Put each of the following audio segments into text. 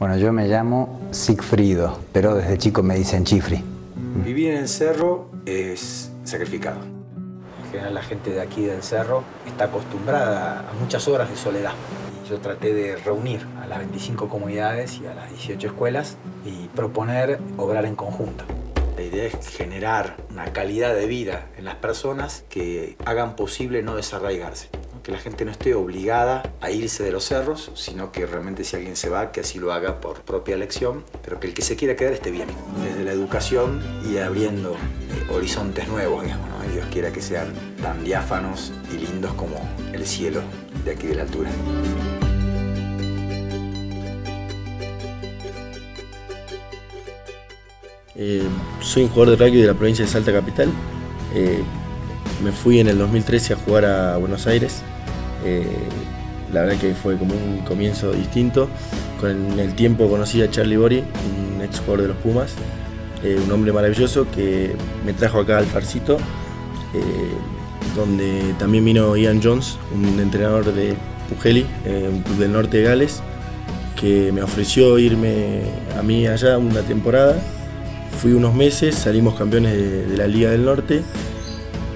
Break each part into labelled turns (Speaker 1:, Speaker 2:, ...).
Speaker 1: Bueno, yo me llamo Sigfrido, pero desde chico me dicen Chifri.
Speaker 2: Vivir en el cerro es sacrificado. En general la gente de aquí del cerro está acostumbrada a muchas horas de soledad. Yo traté de reunir a las 25 comunidades y a las 18 escuelas y proponer obrar en conjunto. La idea es generar una calidad de vida en las personas que hagan posible no desarraigarse. Que la gente no esté obligada a irse de los cerros, sino que realmente si alguien se va, que así lo haga por propia elección, pero que el que se quiera quedar esté bien. Desde la educación y abriendo eh, horizontes nuevos, digamos. Y Dios quiera que sean tan diáfanos y lindos como el cielo de aquí de la altura.
Speaker 3: Eh, soy un jugador de rugby de la provincia de Salta Capital. Eh, me fui en el 2013 a jugar a Buenos Aires. Eh, la verdad que fue como un comienzo distinto. Con el tiempo conocí a Charlie Bori, un ex jugador de los Pumas, un hombre maravilloso que me trajo acá al Farcito, donde también vino Ian Jones, un entrenador de Pugeli, un club del norte de Gales, que me ofreció irme a mí allá una temporada Fui unos meses, salimos campeones de, la Liga del Norte.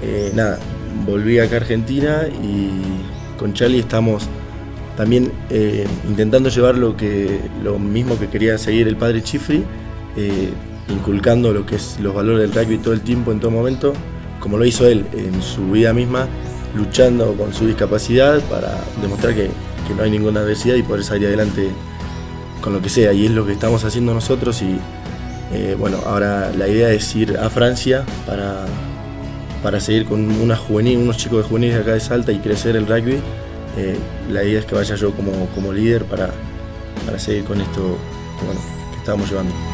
Speaker 3: Eh, nada, volví acá a Argentina y con Charlie estamos también eh, intentando llevar lo, que, lo mismo que quería seguir el padre Chifri, eh, inculcando lo que es los valores del rugby todo el tiempo, en todo momento, como lo hizo él en su vida misma, luchando con su discapacidad para demostrar que, que no hay ninguna adversidad y poder salir adelante con lo que sea. Y es lo que estamos haciendo nosotros y bueno, ahora la idea es ir a Francia para, para seguir con una juvenil, unos chicos de juveniles acá de Salta y crecer el rugby. Eh, la idea es que vaya yo como, líder para, para seguir con esto que estamos llevando.